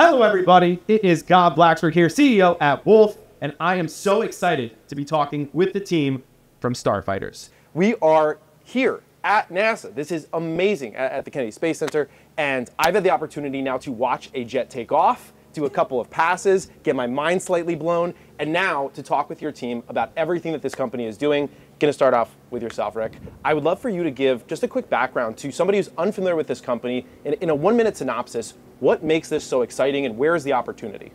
Hello, everybody. It is God Blacksburg here, CEO at Wolf, and I am so excited to be talking with the team from Starfighters. We are here at NASA. This is amazing at, at the Kennedy Space Center, and I've had the opportunity now to watch a jet take off, do a couple of passes, get my mind slightly blown, and now to talk with your team about everything that this company is doing. Going to start off with yourself, Rick. I would love for you to give just a quick background to somebody who's unfamiliar with this company in, in a one minute synopsis. What makes this so exciting and where is the opportunity?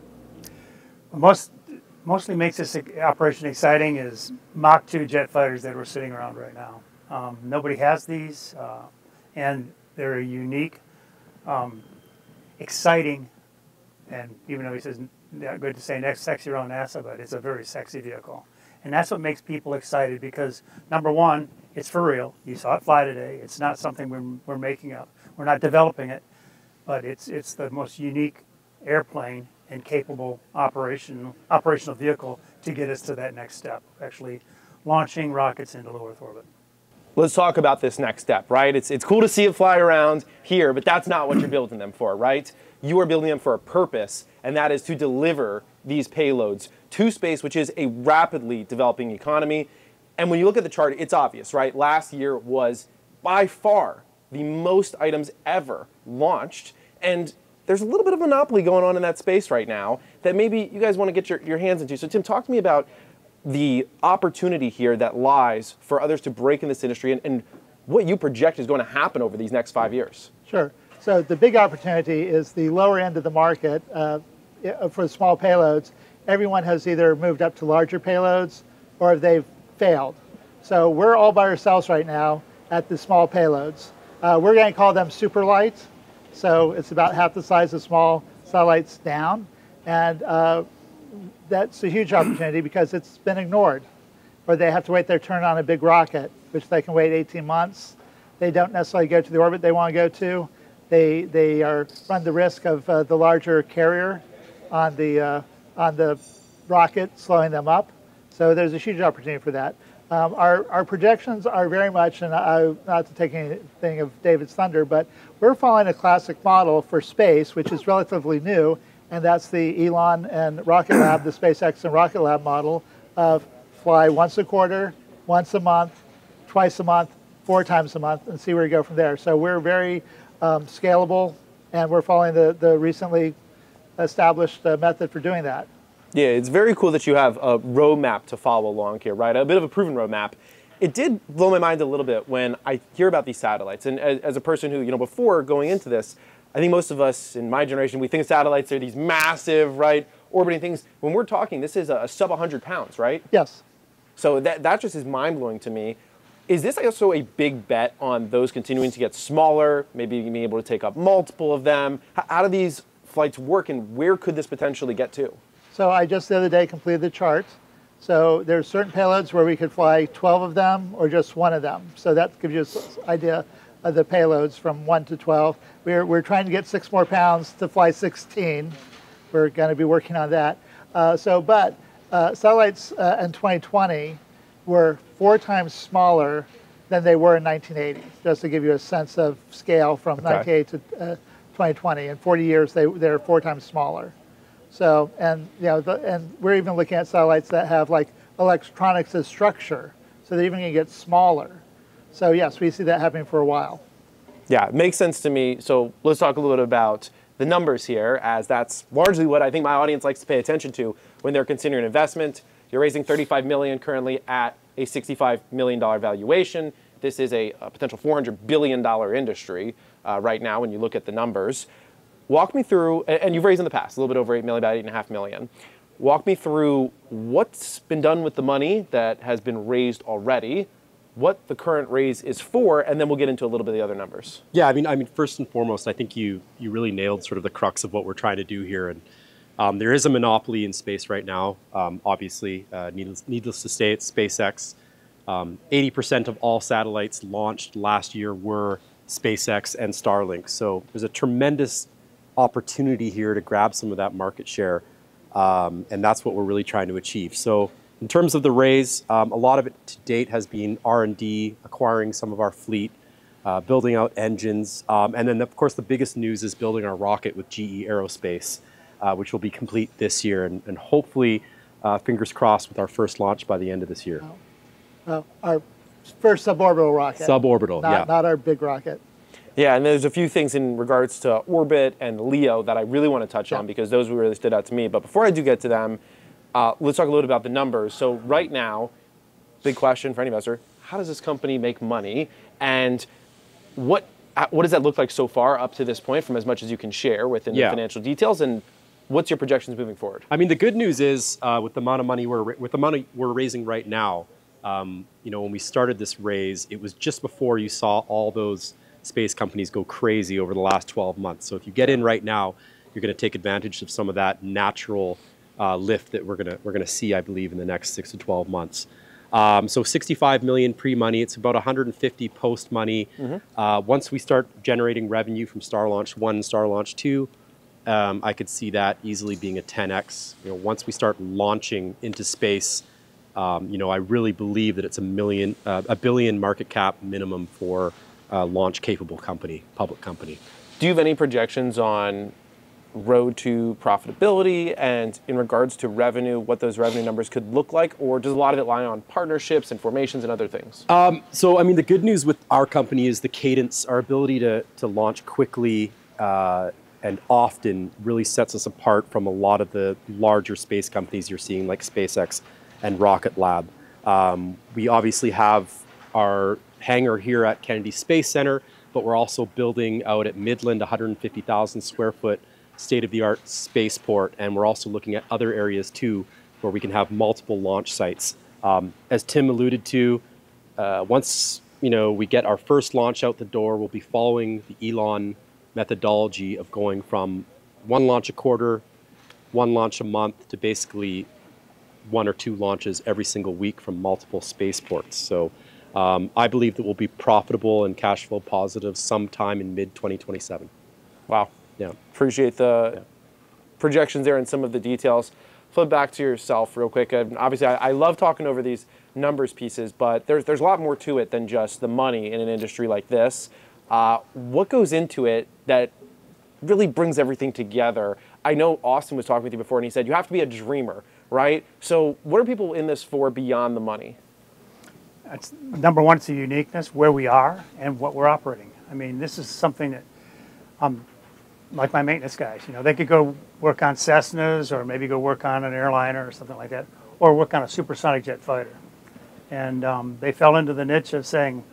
Most, mostly makes this operation exciting is Mach 2 jet fighters that we're sitting around right now. Um, nobody has these, uh, and they're a unique, um, exciting, and even though he says not good to say next sexy around NASA, but it's a very sexy vehicle. And that's what makes people excited because number one, it's for real. You saw it fly today. It's not something we're, we're making up. We're not developing it, but it's it's the most unique airplane and capable operation operational vehicle to get us to that next step, actually launching rockets into low Earth orbit. Let's talk about this next step, right? It's, it's cool to see it fly around here, but that's not what you're building them for, right? You are building them for a purpose, and that is to deliver these payloads to space, which is a rapidly developing economy. And when you look at the chart, it's obvious, right? Last year was by far the most items ever launched. And there's a little bit of monopoly going on in that space right now that maybe you guys want to get your, your hands into. So, Tim, talk to me about the opportunity here that lies for others to break in this industry and, and what you project is going to happen over these next five years. Sure. So, the big opportunity is the lower end of the market uh, for small payloads. Everyone has either moved up to larger payloads or they've failed. So, we're all by ourselves right now at the small payloads. Uh, we're going to call them super light. So it's about half the size of small satellites down. And uh, that's a huge opportunity because it's been ignored. Or they have to wait their turn on a big rocket, which they can wait 18 months. They don't necessarily go to the orbit they want to go to. They, they are, run the risk of uh, the larger carrier on the, uh, on the rocket slowing them up. So there's a huge opportunity for that. Um, our, our projections are very much, and I, not to take anything of David's thunder, but we're following a classic model for space, which is relatively new, and that's the Elon and Rocket Lab, the SpaceX and Rocket Lab model of fly once a quarter, once a month, twice a month, four times a month, and see where we go from there. So we're very um, scalable, and we're following the, the recently established uh, method for doing that. Yeah, it's very cool that you have a roadmap to follow along here, right? A bit of a proven roadmap. It did blow my mind a little bit when I hear about these satellites. And as, as, a person who, you know, before going into this, I think most of us in my generation, we think satellites are these massive, right, orbiting things. When we're talking, this is a, a sub 100 pounds, right? Yes. So that, that just is mind blowing to me. Is this also a big bet on those continuing to get smaller, maybe being able to take up multiple of them? How, how do these flights work and where could this potentially get to? So I just the other day completed the chart. So there's certain payloads where we could fly 12 of them or just one of them. So that gives you an idea of the payloads from 1 to 12. We're, we're trying to get six more pounds to fly 16. We're going to be working on that. Uh, so, but uh, satellites uh, in 2020 were four times smaller than they were in 1980, just to give you a sense of scale from okay. 1980 to uh, 2020. In 40 years, they, they're four times smaller. So, and you know, the, and we're even looking at satellites that have like electronics as structure, so they're even going to get smaller. So yes, we see that happening for a while. Yeah, it makes sense to me. So let's talk a little bit about the numbers here, as that's largely what I think my audience likes to pay attention to when they're considering investment. You're raising 35 million currently at a 65 million dollar valuation. This is a, a potential 400 billion dollar industry uh, right now when you look at the numbers. Walk me through, and you've raised in the past a little bit over 8 million, about 8.5 million. Walk me through what's been done with the money that has been raised already, what the current raise is for, and then we'll get into a little bit of the other numbers. Yeah, I mean, I mean, first and foremost, I think you you really nailed sort of the crux of what we're trying to do here, and um, there is a monopoly in space right now. Um, obviously, uh, needless, needless to say, it's SpaceX. Um, 80% of all satellites launched last year were SpaceX and Starlink. So there's a tremendous opportunity here to grab some of that market share. Um, and that's what we're really trying to achieve. So in terms of the raise, um, a lot of it to date has been R&D, acquiring some of our fleet, uh, building out engines, um, and then of course the biggest news is building our rocket with GE Aerospace. uh, which will be complete this year, and, and hopefully, uh, fingers crossed, with our first launch by the end of this year. Well, our first suborbital rocket. Suborbital, not, yeah. Not our big rocket. Yeah, and there's a few things in regards to orbit and LEO that I really want to touch Yeah. on because those really stood out to me. But before I do get to them, uh, let's talk a little bit about the numbers. So right now, big question for any investor: How does this company make money, and what uh, what does that look like so far up to this point, from as much as you can share within Yeah. the financial details, and what's your projections moving forward? I mean, the good news is uh, with the amount of money we're with the money we're raising right now. Um, you know, when we started this raise, it was just before you saw all those space companies go crazy over the last 12 months. So if you get in right now, you're going to take advantage of some of that natural uh, lift that we're going to we're going to see, I believe, in the next six to 12 months. Um, so 65 million pre-money. It's about 150 post-money. Uh, once we start generating revenue from Star Launch One and Star Launch Two, um, I could see that easily being a 10x. You know, once we start launching into space, um, you know, I really believe that it's a million, uh, a billion market cap minimum for a launch-capable company, public company. Do you have any projections on road to profitability and in regards to revenue, what those revenue numbers could look like, or does a lot of it lie on partnerships and formations and other things? So, I mean, the good news with our company is the cadence, our ability to, to launch quickly uh, and often really sets us apart from a lot of the larger space companies you're seeing, like SpaceX and Rocket Lab. Um, we obviously have our hangar here at Kennedy Space Center, but we're also building out at Midland, 150,000 square foot state of the art spaceport, and we're also looking at other areas too where we can have multiple launch sites. Um, as Tim alluded to, uh, once you know we get our first launch out the door, we'll be following the Elon methodology of going from one launch a quarter, one launch a month, to basically one or two launches every single week from multiple spaceports. So um, I believe that we'll be profitable and cash flow positive sometime in mid 2027. Wow. Yeah. Appreciate the Yeah. projections there and some of the details. Flip back to yourself real quick. And obviously, I, I love talking over these numbers pieces, but there's, there's a lot more to it than just the money in an industry like this. Uh, what goes into it that really brings everything together? I know Austin was talking with you before, and he said you have to be a dreamer, right? So, what are people in this for beyond the money? It's, number one, it's the uniqueness where we are and what we're operating. I mean, this is something that, um, like my maintenance guys, you know, they could go work on Cessnas or maybe go work on an airliner or something like that, or work on a supersonic jet fighter. And um, they fell into the niche of saying,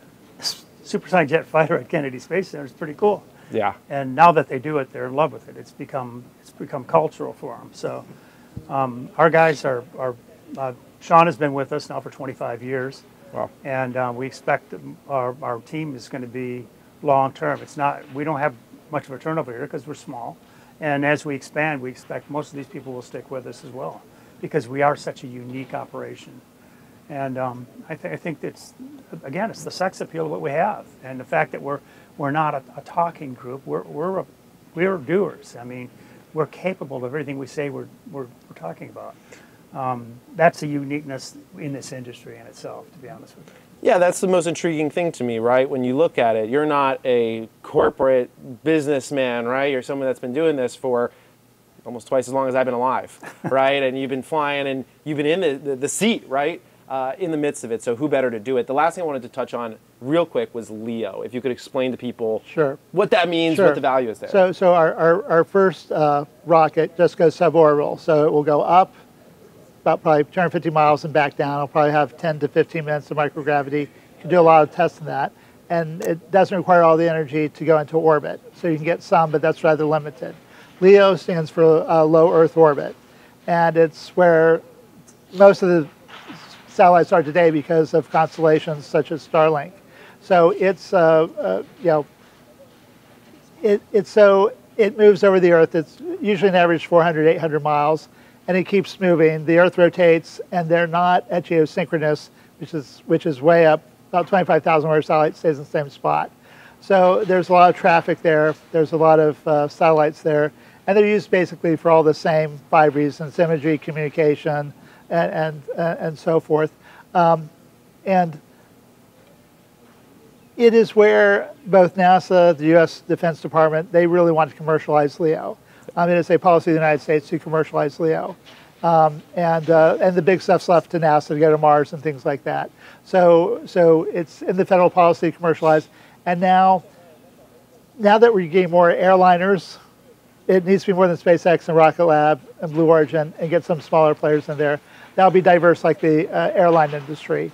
supersonic jet fighter at Kennedy Space Center is pretty cool. Yeah. And now that they do it, they're in love with it. It's become it's become cultural for them. So um, our guys are are uh, Sean has been with us now for 25 years. Wow. And uh, we expect our, our team is going to be long term. It's not, we don't have much of a turnover here because we're small. And as we expand, we expect most of these people will stick with us as well because we are such a unique operation. And um, I, th- I think it's, again, it's the sex appeal of what we have and the fact that we're, we're not a, a talking group, we're, we're, a, we're doers. I mean, we're capable of everything we say we're, we're, we're talking about. Um, that's a uniqueness in this industry in itself, to be honest with you. Yeah, that's the most intriguing thing to me, right? When you look at it, you're not a corporate businessman, right? You're someone that's been doing this for almost twice as long as I've been alive, right? and you've been flying and you've been in the, the, the seat, right? Uh, in the midst of it. So who better to do it? The last thing I wanted to touch on real quick was Leo. If you could explain to people Sure. what that means, Sure. what the value is there. So, so our, our, our first uh, rocket just goes suborbital. So it will go up about probably 250 miles and back down. I'll probably have 10 to 15 minutes of microgravity. You can do a lot of tests in that. And it doesn't require all the energy to go into orbit. So you can get some, but that's rather limited. LEO stands for uh, low Earth orbit. And it's where most of the satellites are today because of constellations such as Starlink. So it's, uh, uh, you know, it, it's so it moves over the Earth. It's usually an average 400, 800 miles, and it keeps moving. The Earth rotates, and they're not at geosynchronous, which is which is way up about 25,000 where a satellite stays in the same spot. So there's a lot of traffic there. There's a lot of uh, satellites there, and they're used basically for all the same five reasons: imagery, communication, and and uh, and so forth. Um, and it is where both NASA, the U.S. Defense Department, they really want to commercialize LEO. Um, it is a policy of the United States to commercialize LEO. Um, and uh, and the big stuff's left to NASA to go to Mars and things like that. So so it's in the federal policy to commercialize. And now now that we're getting more airliners, it needs to be more than SpaceX and Rocket Lab and Blue Origin, and get some smaller players in there. That'll be diverse like the uh, airline industry.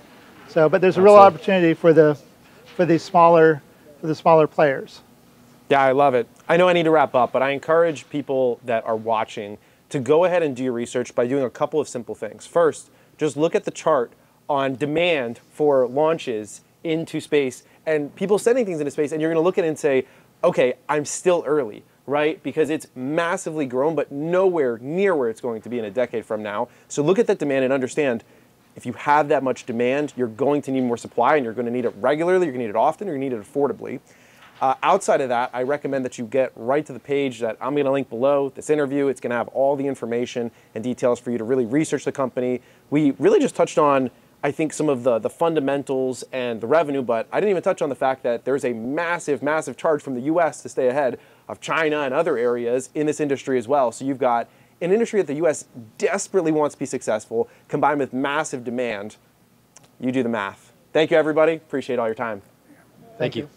So, but there's a real Absolutely. opportunity for the for the smaller for the smaller players. Yeah, I love it. I know I need to wrap up, but I encourage people that are watching to go ahead and do your research by doing a couple of simple things. First, just look at the chart on demand for launches into space and people sending things into space, and you're going to look at it and say, okay, I'm still early, right? Because it's massively grown, but nowhere near where it's going to be in a decade from now. So look at that demand and understand if you have that much demand, you're going to need more supply and you're going to need it regularly, you're going to need it often, you're going to need it affordably. Uh, outside of that, I recommend that you get right to the page that I'm going to link below this interview. It's going to have all the information and details for you to really research the company. We really just touched on, I think, some of the, the fundamentals and the revenue, but I didn't even touch on the fact that there's a massive, massive charge from the US to stay ahead of China and other areas in this industry as well. So you've got an industry that the US desperately wants to be successful, combined with massive demand. You do the math. Thank you, everybody. Appreciate all your time. Thank you.